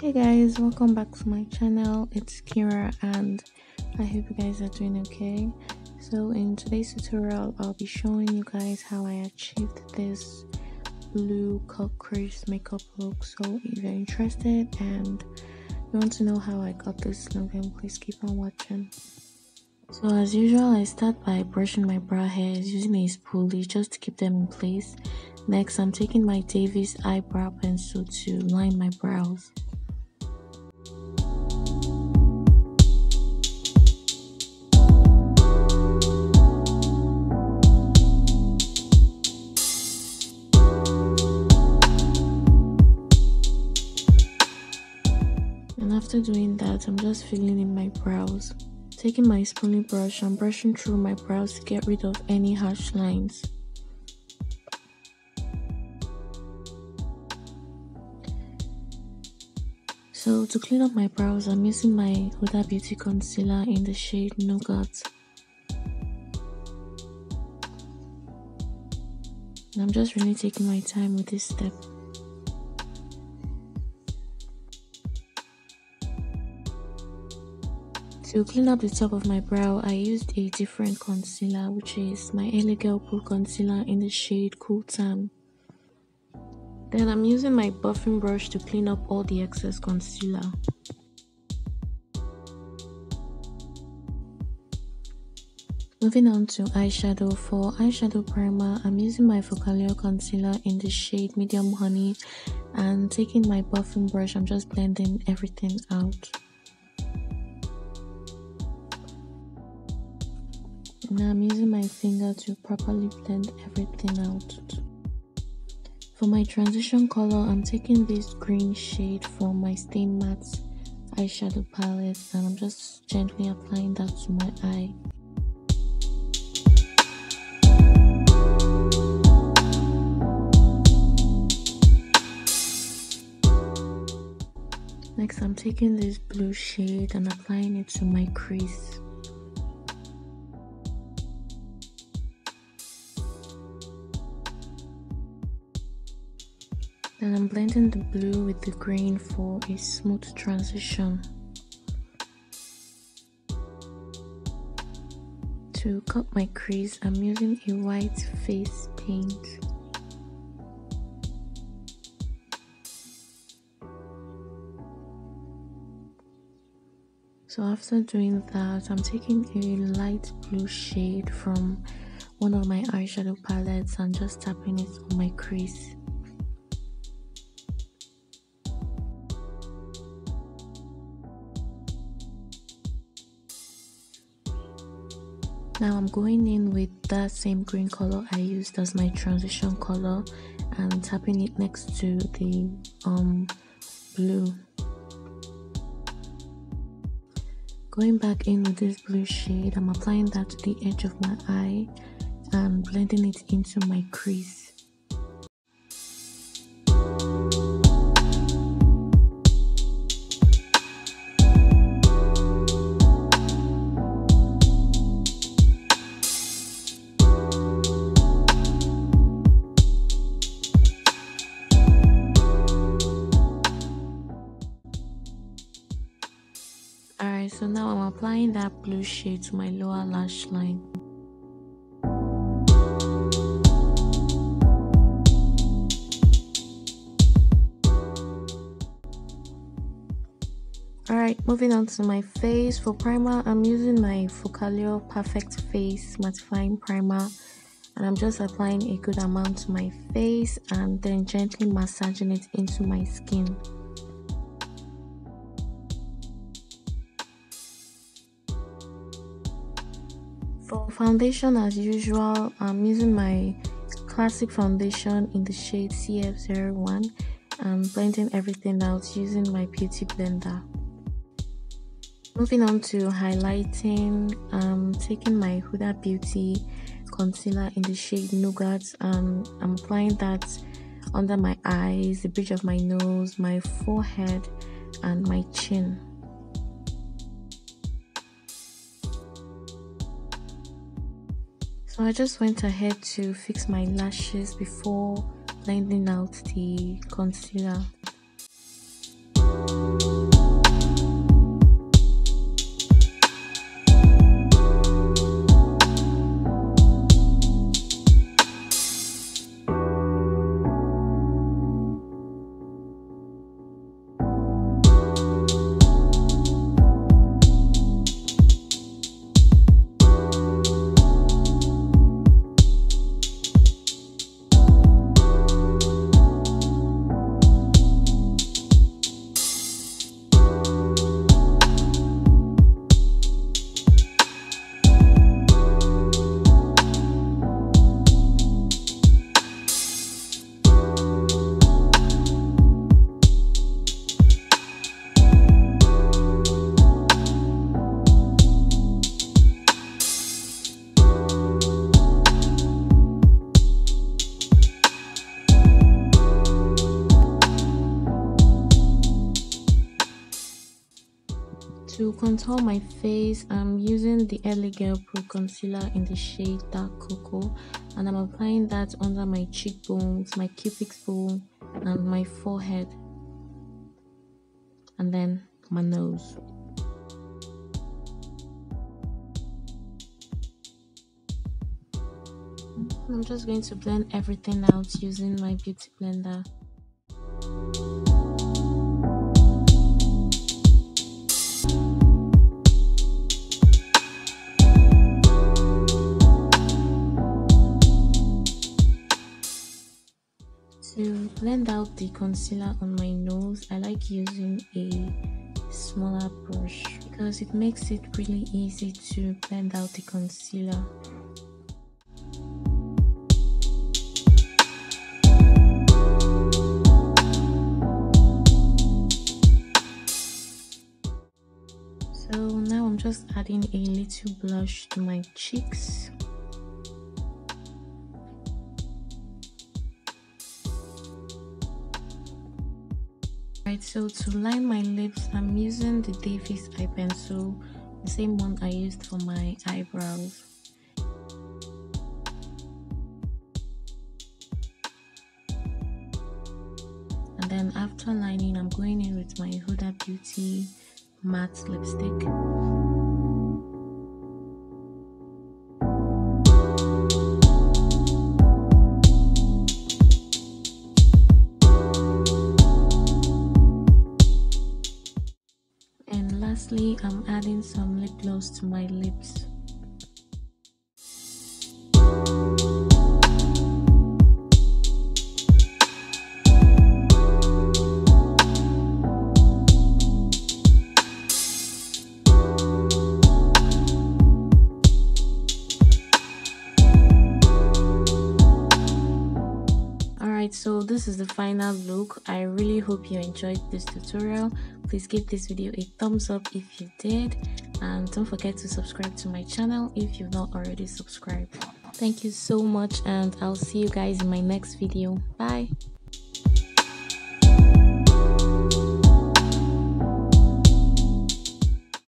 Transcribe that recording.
hey guys welcome back to my channel. It's Keerah and i hope you guys are doing okay. So in today's tutorial i'll be showing you guys how i achieved this blue cut crease makeup look. So if you're interested and you want to know how i got this look then please keep on watching. So as usual i start by brushing my brow hairs using a spoolie just to keep them in place. Next i'm taking my davis eyebrow pencil to line my brows after doing that i'm just filling in my brows. Taking my spoolie brush and brushing through my brows to get rid of any harsh lines. So to clean up my brows i'm using my Huda Beauty concealer in the shade Nougat and i'm just really taking my time with this step To clean up the top of my brow, I used a different concealer, which is my Girl Pro Concealer in the shade Cool Tan. Then I'm using my buffing brush to clean up all the excess concealer. Moving on to eyeshadow. For eyeshadow primer, I'm using my Focallure concealer in the shade Medium Honey and taking my buffing brush, I'm just blending everything out. Now I'm using my finger to properly blend everything out. For my transition color, I'm taking this green shade from my Stay Matte eyeshadow palette and I'm just gently applying that to my eye. Next, I'm taking this blue shade and applying it to my crease. Then I'm blending the blue with the green for a smooth transition. To cut my crease, I'm using a white face paint. So after doing that, I'm taking a light blue shade from one of my eyeshadow palettes and just tapping it on my crease. Now i'm going in with that same green color i used as my transition color and tapping it next to the um blue. Going back in with this blue shade i'm applying that to the edge of my eye and blending it into my crease Alright, so now I'm applying that blue shade to my lower lash line. Alright, moving on to my face. For primer, I'm using my Focallure Perfect Face Mattifying Primer. And I'm just applying a good amount to my face and then gently massaging it into my skin. For foundation as usual, I'm using my classic foundation in the shade CF01 and blending everything out using my beauty blender. Moving on to highlighting, I'm taking my Huda Beauty concealer in the shade Nougat and I'm applying that under my eyes, the bridge of my nose, my forehead and my chin. So I just went ahead to fix my lashes before blending out the concealer. To contour my face, I'm using the LA Girl Pro Concealer in the shade Dark Cocoa and I'm applying that under my cheekbones, my cupid's bow and my forehead and then my nose. I'm just going to blend everything out using my beauty blender. To blend out the concealer on my nose, I like using a smaller brush because it makes it really easy to blend out the concealer. So now I'm just adding a little blush to my cheeks. Right, so to line my lips, I'm using the Davis eye pencil, the same one I used for my eyebrows. And then after lining, I'm going in with my Huda Beauty matte lipstick. Lastly, I'm adding some lip gloss to my lips. This is the final look. I really hope you enjoyed this tutorial. Please give this video a thumbs up if you did. And don't forget to subscribe to my channel if you've not already subscribed. Thank you so much and I'll see you guys in my next video. Bye!